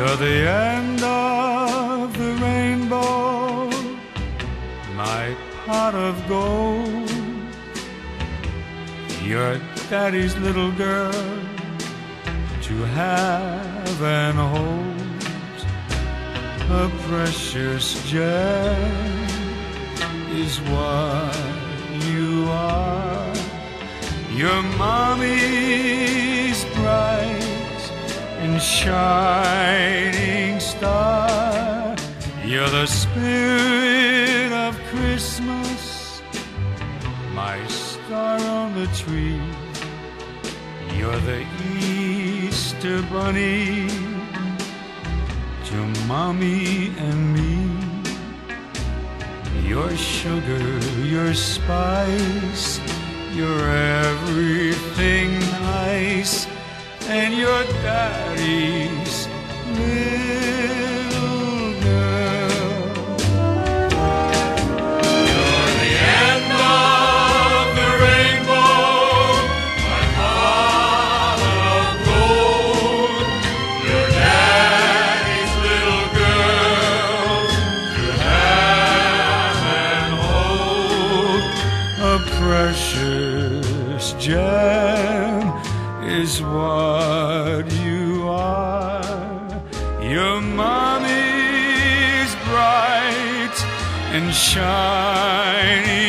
You're the end of the rainbow, my pot of gold. You're daddy's little girl to have and hold. A precious gem is what you are. Your mommy shining star. You're the spirit of Christmas, my star on the tree. You're the Easter bunny to mommy and me. Your sugar, your spice, your daddy's little girl. You're the end of the rainbow, my pot of gold. Your daddy's little girl to have and hold. A precious gem is what you are. Your mommy's bright and shining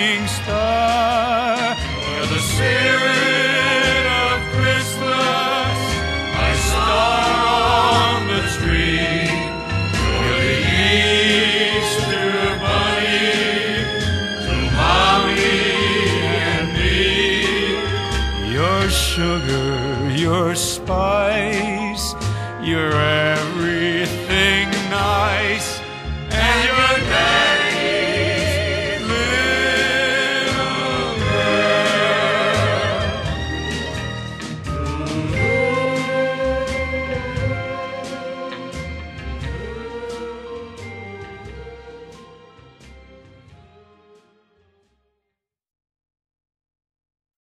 sugar, your spice, your every